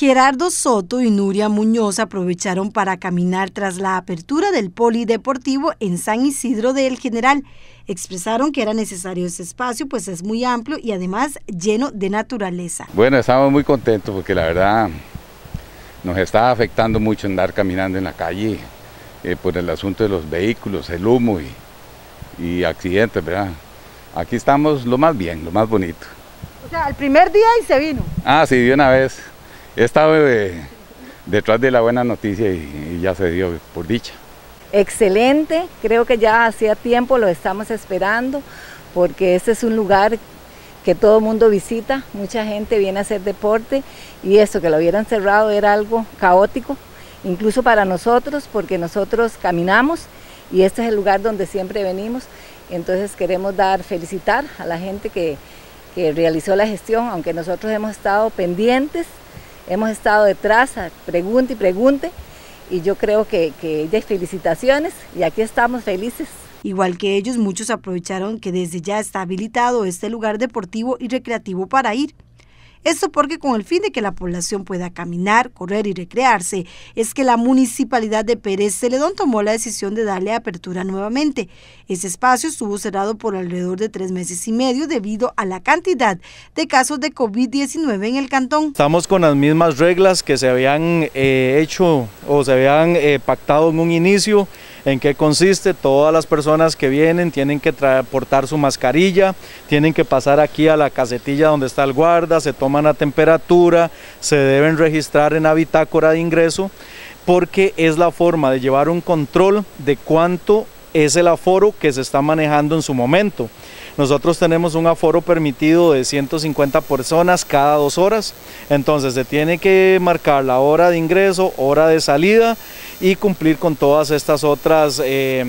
Gerardo Soto y Nuria Muñoz aprovecharon para caminar tras la apertura del polideportivo en San Isidro del General. Expresaron que era necesario ese espacio, pues es muy amplio y además lleno de naturaleza. Bueno, estamos muy contentos porque la verdad nos está afectando mucho andar caminando en la calle eh, por el asunto de los vehículos, el humo y, y accidentes, ¿verdad? Aquí estamos lo más bien, lo más bonito. O sea, el primer día y se vino. Ah, sí, de una vez he estado detrás de la buena noticia y, y ya se dio por dicha. Excelente, creo que ya hacía tiempo lo estamos esperando porque este es un lugar que todo el mundo visita, mucha gente viene a hacer deporte y eso que lo hubieran cerrado era algo caótico, incluso para nosotros porque nosotros caminamos y este es el lugar donde siempre venimos, entonces queremos dar, felicitar a la gente que, que realizó la gestión, aunque nosotros hemos estado pendientes hemos estado detrás, pregunte y pregunte, y yo creo que, que hay felicitaciones y aquí estamos felices. Igual que ellos, muchos aprovecharon que desde ya está habilitado este lugar deportivo y recreativo para ir. Esto porque con el fin de que la población pueda caminar, correr y recrearse, es que la municipalidad de Pérez Celedón tomó la decisión de darle apertura nuevamente. Ese espacio estuvo cerrado por alrededor de tres meses y medio debido a la cantidad de casos de COVID-19 en el cantón. Estamos con las mismas reglas que se habían eh, hecho o se habían eh, pactado en un inicio ¿En qué consiste? Todas las personas que vienen tienen que portar su mascarilla, tienen que pasar aquí a la casetilla donde está el guarda, se toman la temperatura, se deben registrar en la bitácora de ingreso, porque es la forma de llevar un control de cuánto es el aforo que se está manejando en su momento. Nosotros tenemos un aforo permitido de 150 personas cada dos horas, entonces se tiene que marcar la hora de ingreso, hora de salida y cumplir con todas estas otras... Eh,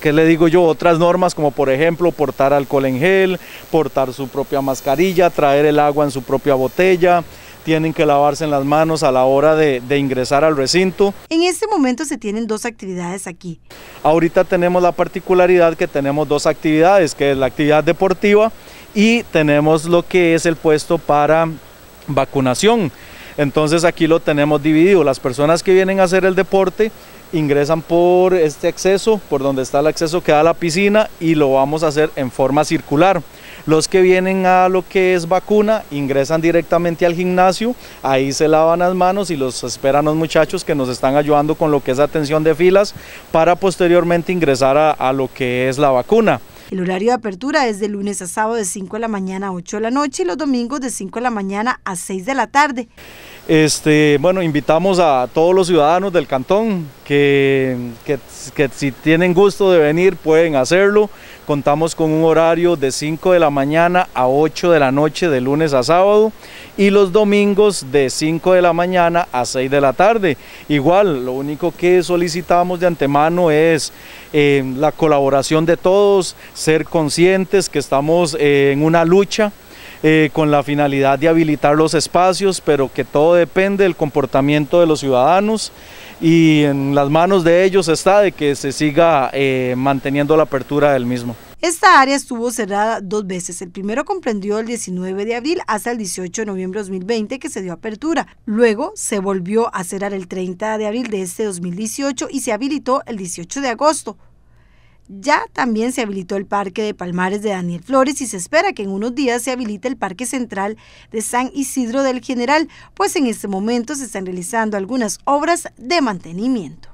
¿qué le digo yo? Otras normas como por ejemplo portar alcohol en gel, portar su propia mascarilla, traer el agua en su propia botella, tienen que lavarse en las manos a la hora de, de, ingresar al recinto. En este momento se tienen dos actividades aquí. Ahorita tenemos la particularidad que tenemos dos actividades, que es la actividad deportiva y tenemos lo que es el puesto para vacunación. Entonces aquí lo tenemos dividido. Las personas que vienen a hacer el deporte ingresan por este acceso, por donde está el acceso que da a la piscina y lo vamos a hacer en forma circular. Los que vienen a lo que es vacuna ingresan directamente al gimnasio, ahí se lavan las manos y los esperan los muchachos que nos están ayudando con lo que es atención de filas para posteriormente ingresar a, a lo que es la vacuna. El horario de apertura es de lunes a sábado de 5 de la mañana a 8 de la noche y los domingos de 5 de la mañana a 6 de la tarde. Este, bueno, invitamos a todos los ciudadanos del cantón que, si tienen gusto de venir pueden hacerlo. Contamos con un horario de 5 de la mañana a 8 de la noche de lunes a sábado y los domingos de 5 de la mañana a 6 de la tarde. Igual, lo único que solicitamos de antemano es eh, la colaboración de todos, ser conscientes que estamos eh, en una lucha eh, con la finalidad de habilitar los espacios, pero que todo depende del comportamiento de los ciudadanos y en las manos de ellos está de que se siga eh, manteniendo la apertura del mismo. Esta área estuvo cerrada dos veces. El primero comprendió el 19 de abril hasta el 18 de noviembre de 2020 que se dio apertura. Luego se volvió a cerrar el 30 de abril de este 2018 y se habilitó el 18 de agosto. Ya también se habilitó el Parque de Palmares de Daniel Flores y se espera que en unos días se habilite el Parque Central de San Isidro del General, pues en este momento se están realizando algunas obras de mantenimiento.